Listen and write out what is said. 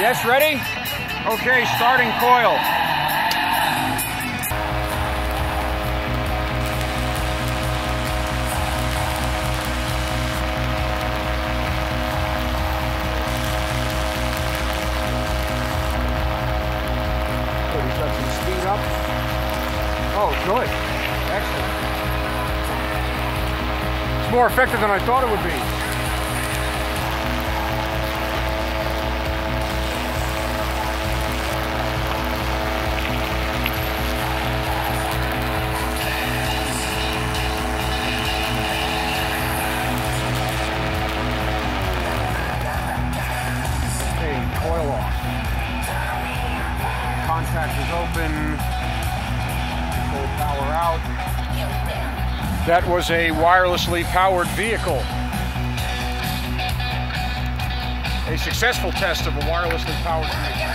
Yes, ready? Okay, starting coil. Oh, some speed up. Oh, good. Excellent. It's more effective than I thought it would be. Is open. Full power out. That was a wirelessly powered vehicle. A successful test of a wirelessly powered vehicle.